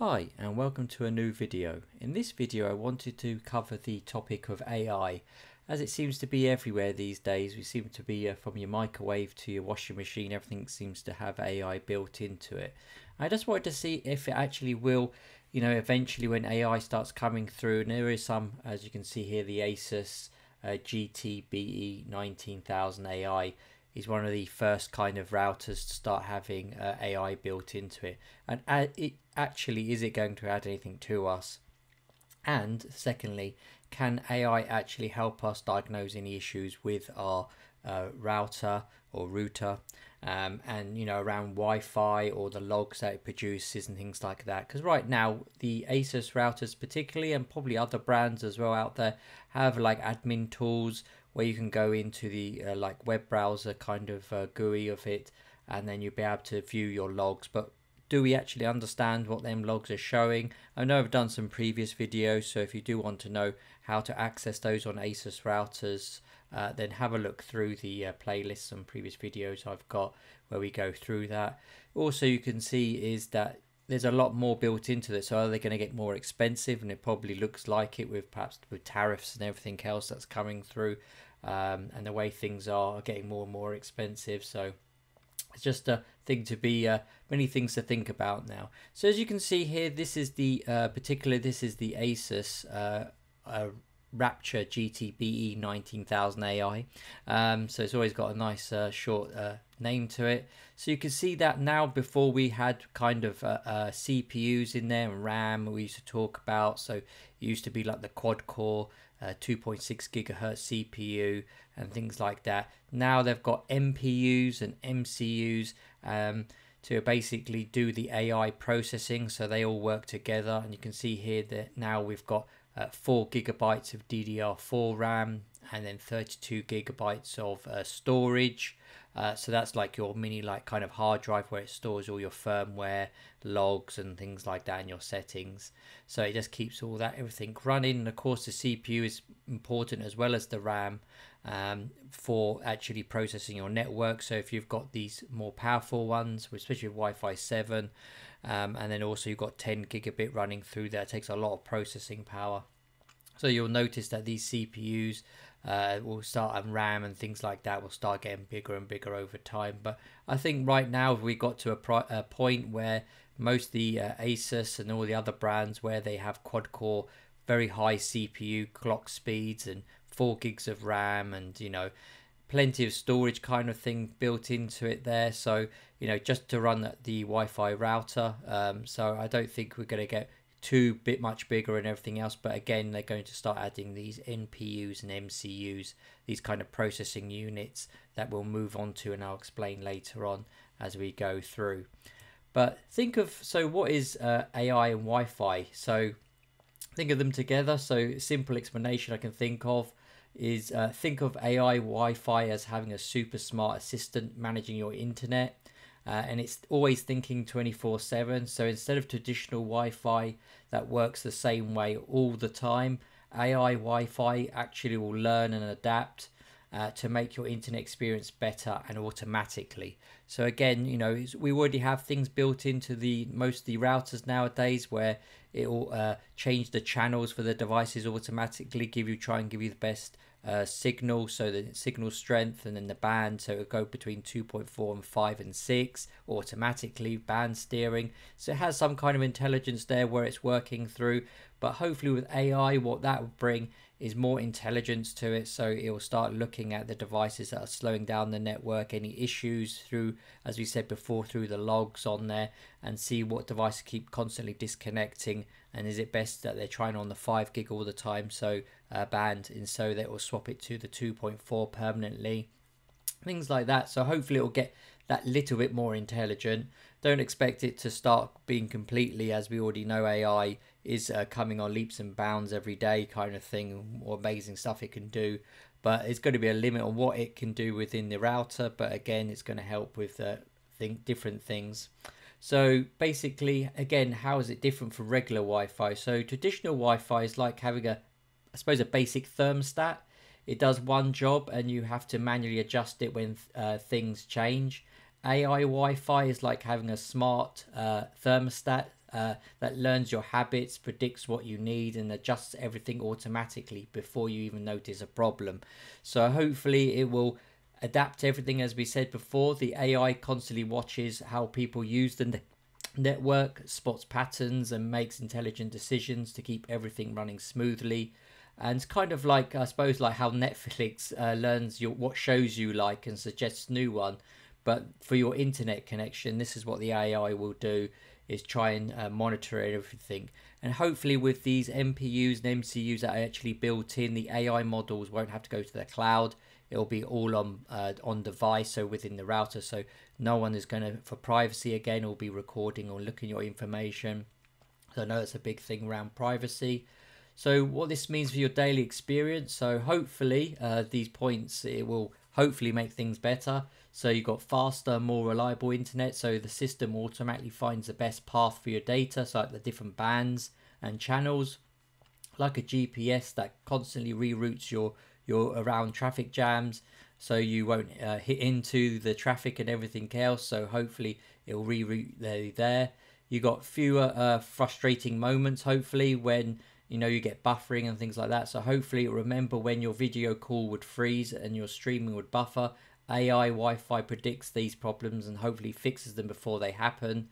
Hi and welcome to a new video. In this video I wanted to cover the topic of AI as it seems to be everywhere these days. We seem to be uh, from your microwave to your washing machine everything seems to have AI built into it. I just wanted to see if it actually will you know eventually when AI starts coming through and there is some as you can see here the Asus uh, GTBE 19000 AI is one of the first kind of routers to start having uh, AI built into it. And uh, it actually is it going to add anything to us? And secondly, can AI actually help us diagnose any issues with our uh, router or router? Um, and you know around Wi-Fi or the logs that it produces and things like that. Because right now the Asus routers, particularly, and probably other brands as well out there, have like admin tools where you can go into the uh, like web browser kind of uh, GUI of it and then you'll be able to view your logs but do we actually understand what them logs are showing I know I've done some previous videos so if you do want to know how to access those on Asus routers uh, then have a look through the uh, playlists and previous videos I've got where we go through that also you can see is that there's a lot more built into this. So are they going to get more expensive? And it probably looks like it with perhaps with tariffs and everything else that's coming through, um, and the way things are getting more and more expensive. So it's just a thing to be uh, many things to think about now. So as you can see here, this is the uh, particular. This is the Asus. Uh Rapture GTBE 19000 AI. Um, so it's always got a nice uh, short uh, name to it. So you can see that now before we had kind of uh, uh CPUs in there and RAM we used to talk about. So it used to be like the quad core uh, 2.6 gigahertz CPU and things like that. Now they've got NPUs and MCUs. Um, to basically do the AI processing so they all work together and you can see here that now we've got uh, 4 gigabytes of DDR4 RAM and then 32 gigabytes of uh, storage. Uh, so that's like your mini like kind of hard drive where it stores all your firmware logs and things like that in your settings. So it just keeps all that everything running. And of course the cpu is important as well as the ram um, for actually processing your network. So if you've got these more powerful ones especially wi-fi 7 um, and then also you've got 10 gigabit running through there it takes a lot of processing power. So you'll notice that these CPUs uh, will start and RAM and things like that will start getting bigger and bigger over time. But I think right now we got to a, a point where most the uh, Asus and all the other brands where they have quad core, very high CPU clock speeds and four gigs of RAM and you know plenty of storage kind of thing built into it there. So you know just to run the, Wi-Fi router. Um, so I don't think we're going to get too bit much bigger and everything else but again they're going to start adding these npus and mcus these kind of processing units that we'll move on to and i'll explain later on as we go through. But think of so what is uh, ai and wi-fi? So think of them together. So simple explanation i can think of is uh, think of ai wi-fi as having a super smart assistant managing your internet uh, and it's always thinking 24 7. So instead of traditional Wi Fi that works the same way all the time, AI Wi Fi actually will learn and adapt. Uh, to make your internet experience better and automatically. So again, you know, we already have things built into the most of the routers nowadays where it will uh, change the channels for the devices automatically, give you try and give you the best uh, signal, so the signal strength, and then the band, so it'll go between 2.4 and 5 and 6 automatically, band steering. So it has some kind of intelligence there where it's working through, but hopefully with AI, what that will bring is more intelligence to it so it will start looking at the devices that are slowing down the network any issues through as we said before through the logs on there and see what devices keep constantly disconnecting and is it best that they're trying on the 5 gig all the time so uh, band and so that will swap it to the 2.4 permanently? Things like that. So hopefully it'll get that little bit more intelligent. Don't expect it to start being completely as we already know ai is uh, coming on leaps and bounds every day kind of thing or amazing stuff it can do. But it's going to be a limit on what it can do within the router but again it's going to help with uh, think different things so basically again how is it different from regular wi-fi? So traditional wi-fi is like having a i suppose a basic thermostat. It does one job and you have to manually adjust it when uh, things change. Ai wi-fi is like having a smart uh, thermostat uh, that learns your habits, predicts what you need, and adjusts everything automatically before you even notice a problem. So hopefully it will adapt everything as we said before. The AI constantly watches how people use the network, spots patterns, and makes intelligent decisions to keep everything running smoothly. And it's kind of like I suppose like how Netflix uh, learns your what shows you like and suggests new one. But for your internet connection, this is what the AI will do: is try and uh, monitor everything. And hopefully, with these NPUs and MCUs that are actually built in, the AI models won't have to go to the cloud. It'll be all on uh, on device, so within the router. So no one is going to, for privacy again, will be recording or looking your information. So I know it's a big thing around privacy. So what this means for your daily experience. So hopefully uh, these points it will hopefully make things better. So you've got faster, more reliable internet. So the system automatically finds the best path for your data, so like the different bands and channels, like a GPS that constantly reroutes your your around traffic jams so you won't uh, hit into the traffic and everything else. So hopefully it'll reroute there. there. You got fewer uh, frustrating moments. Hopefully when you know you get buffering and things like that. So hopefully remember when your video call would freeze and your streaming would buffer. AI Wi-Fi predicts these problems and hopefully fixes them before they happen.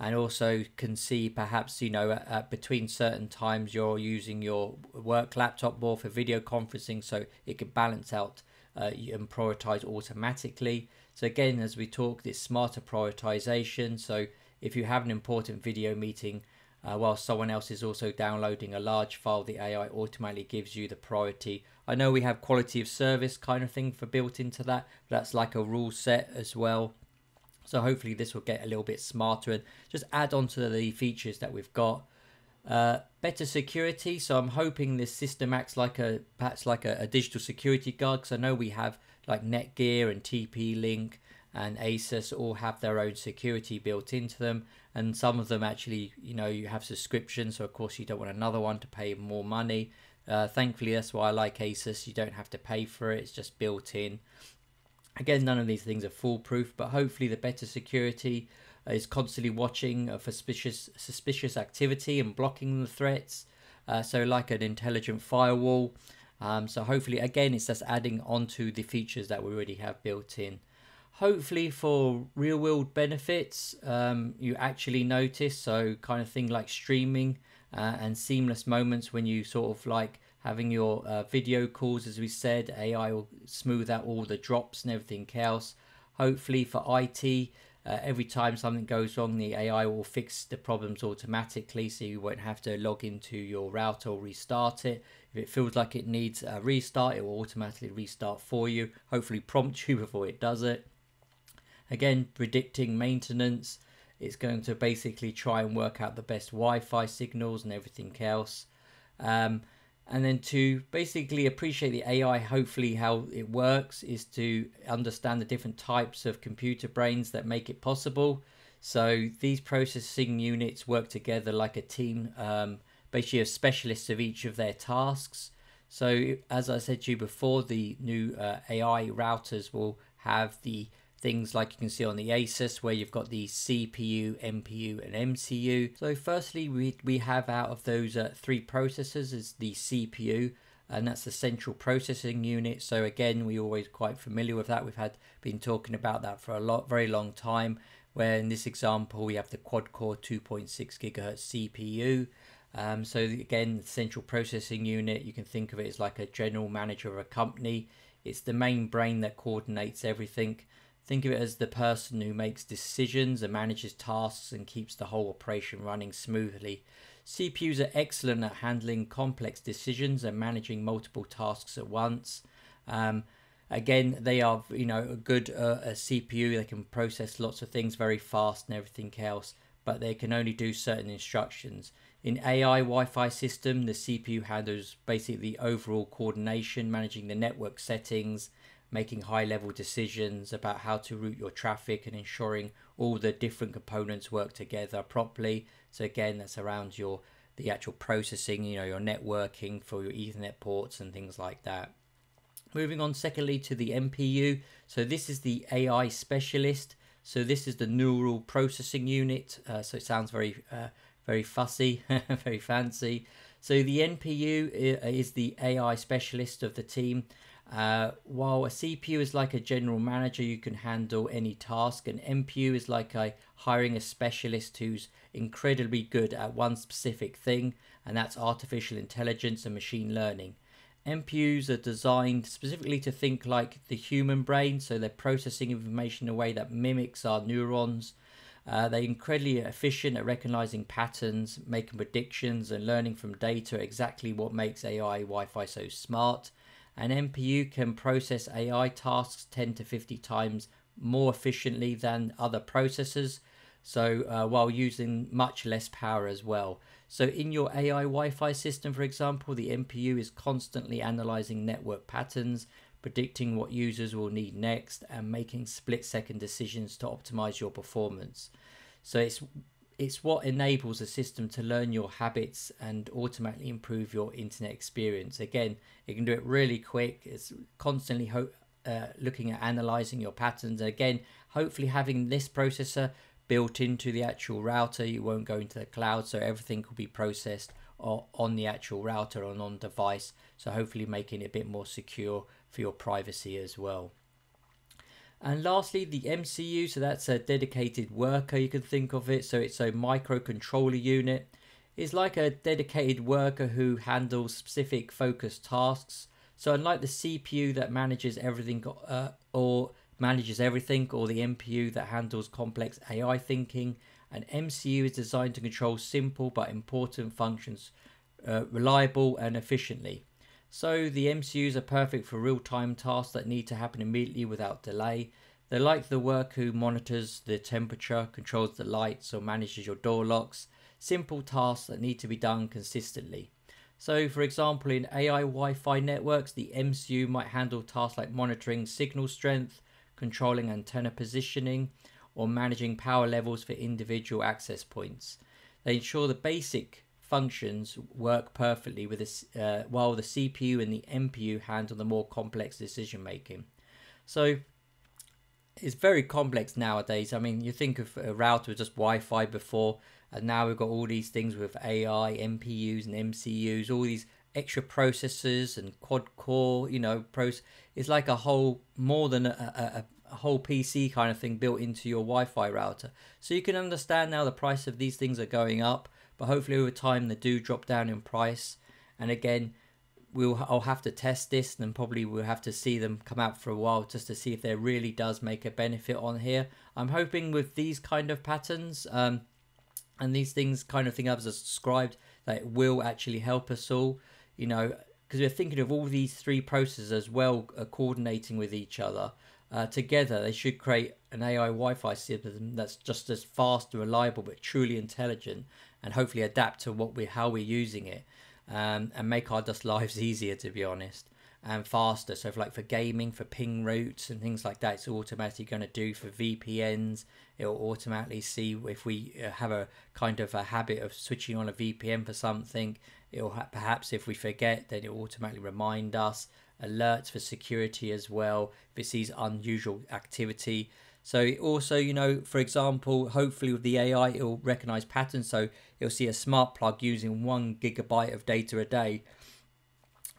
And also can see perhaps you know at, at between certain times you're using your work laptop more for video conferencing, so it can balance out uh, and prioritize automatically. So again, as we talked, this smarter prioritization. So if you have an important video meeting uh, while someone else is also downloading a large file, the AI automatically gives you the priority. I know we have quality of service kind of thing for built into that, that's like a rule set as well. So hopefully this will get a little bit smarter and just add on to the features that we've got. Uh, better security. So I'm hoping this system acts like a perhaps like a, a digital security guard. Because I know we have like Netgear and TP-Link and Asus all have their own security built into them, and some of them actually, you know, you have subscriptions. So of course you don't want another one to pay more money. Uh, thankfully, that's why I like Asus. You don't have to pay for it; it's just built in. Again, none of these things are foolproof, but hopefully the better security is constantly watching for suspicious suspicious activity and blocking the threats. Uh, so like an intelligent firewall. Um, so hopefully, again, it's just adding onto the features that we already have built in. Hopefully, for real world benefits, um, you actually notice so kind of thing like streaming uh, and seamless moments when you sort of like having your uh, video calls, as we said, AI will smooth out all the drops and everything else. Hopefully, for IT, uh, every time something goes wrong, the AI will fix the problems automatically, so you won't have to log into your router or restart it. If it feels like it needs a restart, it will automatically restart for you, hopefully prompt you before it does it. Again, predicting maintenance, it's going to basically try and work out the best Wi-Fi signals and everything else. Um, and then to basically appreciate the AI, hopefully how it works is to understand the different types of computer brains that make it possible. So these processing units work together like a team, um, basically of specialists of each of their tasks. So as I said to you before, the new uh, AI routers will have the things like you can see on the Asus where you've got the CPU, NPU and MCU. So firstly we, we have out of those uh, three processors is the CPU and that's the central processing unit. So again we're always quite familiar with that. We've had been talking about that for a lot very long time where in this example we have the quad core 2.6 gigahertz CPU. Um, so again, the central processing unit, you can think of it as like a general manager of a company. It's the main brain that coordinates everything. Think of it as the person who makes decisions and manages tasks and keeps the whole operation running smoothly. CPUs are excellent at handling complex decisions and managing multiple tasks at once. Um, again, they are you know a good uh, a CPU. They can process lots of things very fast and everything else, but they can only do certain instructions. In AI Wi-Fi system, the CPU handles basically the overall coordination, managing the network settings, making high level decisions about how to route your traffic and ensuring all the different components work together properly. So again, that's around your the actual processing, you know, your networking for your Ethernet ports and things like that. Moving on secondly to the NPU. So this is the AI specialist. So this is the neural processing unit. Uh, so it sounds very uh, very fussy, very fancy. So the NPU is the AI specialist of the team. Uh, while a CPU is like a general manager, you can handle any task. An NPU is like a hiring a specialist who's incredibly good at one specific thing, and that's artificial intelligence and machine learning. NPUs are designed specifically to think like the human brain, so they're processing information in a way that mimics our neurons. Uh, they're incredibly efficient at recognizing patterns, making predictions, and learning from data exactly what makes AI Wi Fi so smart. An NPU can process AI tasks 10 to 50 times more efficiently than other processors, so uh, while using much less power as well. So in your AI Wi-Fi system, for example, the NPU is constantly analyzing network patterns, predicting what users will need next, and making split-second decisions to optimize your performance. So it's it's what enables a system to learn your habits and automatically improve your internet experience. Again, it can do it really quick. It's constantly uh, looking at analyzing your patterns. And again, hopefully having this processor built into the actual router. You won't go into the cloud, so everything will be processed on the actual router and on device. So hopefully making it a bit more secure for your privacy as well. And lastly, the MCU. So that's a dedicated worker. You can think of it. So it's a microcontroller unit. It's like a dedicated worker who handles specific focused tasks. So unlike the CPU that manages everything uh, or manages everything, or the NPU that handles complex AI thinking. An MCU is designed to control simple but important functions uh, reliable and efficiently. So the MCUs are perfect for real-time tasks that need to happen immediately without delay. They're like the work who monitors the temperature, controls the lights, or manages your door locks. Simple tasks that need to be done consistently. So, for example, in AI Wi Fi networks, the MCU might handle tasks like monitoring signal strength, controlling antenna positioning, or managing power levels for individual access points. They ensure the basic functions work perfectly with this, uh, while the CPU and the NPU handle the more complex decision making. So it's very complex nowadays. I mean, you think of a router just Wi-Fi before, and now we've got all these things with AI, NPUs, and MCUs, all these extra processors and quad core, you know, pros. It's like a whole more than a, a, a, whole PC kind of thing built into your Wi-Fi router. So you can understand now the price of these things are going up, but hopefully over time they do drop down in price. And again, we'll I'll have to test this, and then probably we'll have to see them come out for a while just to see if there really does make a benefit on here. I'm hoping with these kind of patterns. Um, and these things kind of thing I've described that it will actually help us all you know, because we're thinking of all these three processes as well uh, coordinating with each other. Uh, together, they should create an AI Wi-Fi system that's just as fast and reliable, but truly intelligent, and hopefully adapt to what we how we're using it, um, and make our just lives easier, to be honest, and faster. So, for like for gaming, for ping routes and things like that, it's automatically going to do for VPNs. It will automatically see if we uh, have a kind of a habit of switching on a VPN for something It'll ha- perhaps if we forget, then it'll automatically remind us. Alerts for security as well if it sees unusual activity. So it also, you know, for example, hopefully with the AI, it'll recognize patterns. So it'll see a smart plug using one gigabyte of data a day,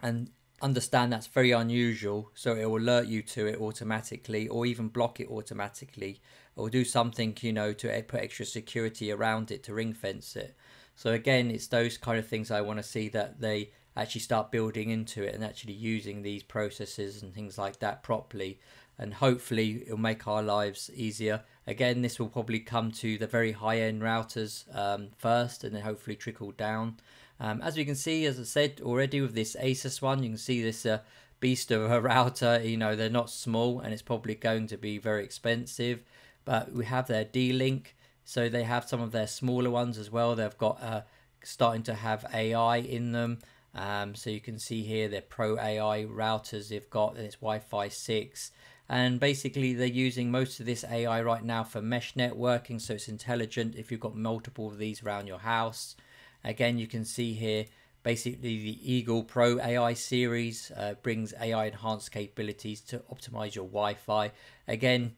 and understand that's very unusual. So it will alert you to it automatically, or even block it automatically, or do something, you know, to put extra security around it to ring fence it. So again, it's those kind of things I want to see that they actually start building into it and actually using these processes and things like that properly. And hopefully, it'll make our lives easier. Again, this will probably come to the very high end routers um, first and then hopefully trickle down. Um, as we can see, as I said already with this Asus one, you can see this uh, beast of a router. You know, they're not small and it's probably going to be very expensive. But we have their D-Link so they have some of their smaller ones as well. They've got uh, starting to have AI in them. Um, so you can see here their Pro AI routers they've got, and it's Wi-Fi 6. And basically, they're using most of this AI right now for mesh networking, so it's intelligent if you've got multiple of these around your house. Again, you can see here basically the Eagle Pro AI series uh, brings AI enhanced capabilities to optimize your Wi Fi. Again,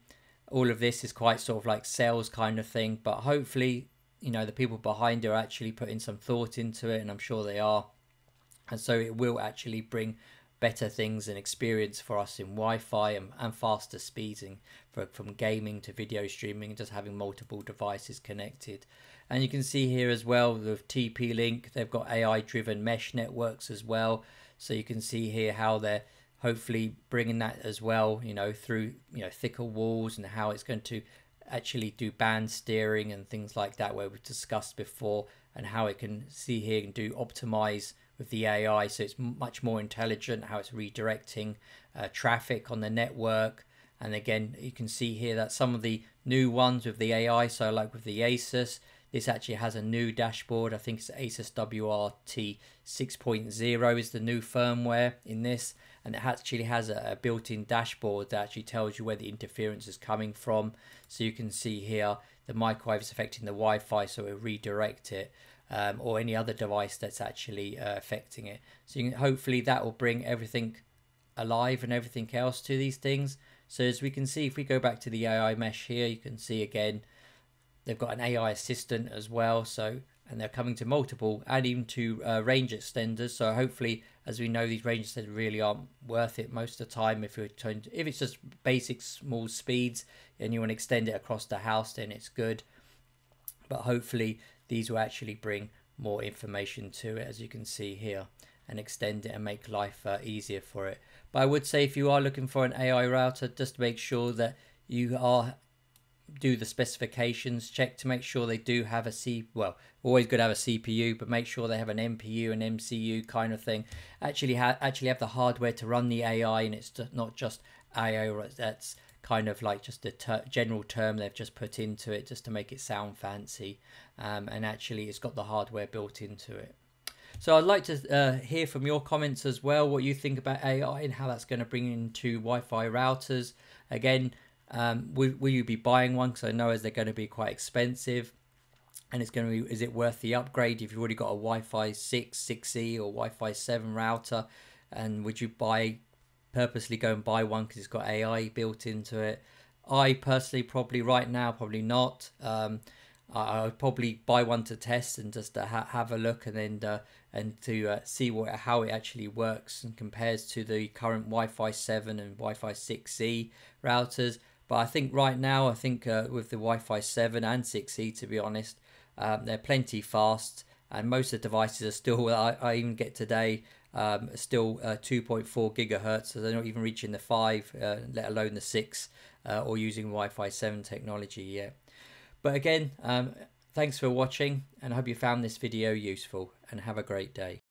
all of this is quite sort of like sales kind of thing, but hopefully you know the people behind are actually putting some thought into it, and I'm sure they are. And so it will actually bring better things and experience for us in Wi-Fi and, and faster speeds for, from gaming to video streaming, just having multiple devices connected. And you can see here as well with TP-Link, they've got AI-driven mesh networks as well. So you can see here how they're hopefully bringing that as well, you know, through you know thicker walls and how it's going to actually do band steering and things like that, where we've discussed before, and how it can see here and do optimize with the AI, so it's much more intelligent how it's redirecting uh, traffic on the network. And again, you can see here that some of the new ones with the AI, so like with the Asus, this actually has a new dashboard. I think it's Asus WRT 6.0 is the new firmware in this. And it actually has a, built-in dashboard that actually tells you where the interference is coming from. So you can see here the microwave is affecting the Wi-Fi, so it redirect it. Um, or any other device that's actually uh, affecting it. So you can, hopefully that will bring everything alive and everything else to these things. So as we can see, if we go back to the AI mesh here, you can see again They've got an AI assistant as well. So and they're coming to multiple and even to uh, range extenders. So hopefully, as we know, these range extenders really aren't worth it most of the time. If you're trying to, if it's just basic small speeds and you want to extend it across the house, then it's good. But hopefully, these will actually bring more information to it, as you can see here, and extend it and make life uh, easier for it. But I would say if you are looking for an AI router, just make sure that you are do the specifications, check to make sure they do have a C. Well, always good to have a CPU, but make sure they have an NPU and MCU kind of thing. Actually, ha- actually have the hardware to run the AI, and it's not just AI. That's kind of like just a ter- general term they've just put into it just to make it sound fancy. Um, and actually, it's got the hardware built into it. So I'd like to uh, hear from your comments as well, what you think about AI and how that's going to bring into Wi-Fi routers. Again, um, will, will you be buying one? Because I know as they're going to be quite expensive. And it's going to be, is it worth the upgrade if you've already got a Wi Fi 6, 6E or Wi Fi 7 router? And would you buy, purposely go and buy one because it's got AI built into it? I personally probably right now, probably not. Um, I would probably buy one to test and just uh, ha- have a look and then uh, and to uh, see what how it actually works and compares to the current Wi-Fi 7 and Wi-Fi 6E routers. But I think right now, I think uh, with the Wi-Fi 7 and 6E, to be honest, um, they're plenty fast, and most of the devices are still. I, I even get today um, still uh, 2.4 gigahertz, so they're not even reaching the five, uh, let alone the six, uh, or using Wi-Fi 7 technology yet. But again, um, thanks for watching, and I hope you found this video useful, and have a great day.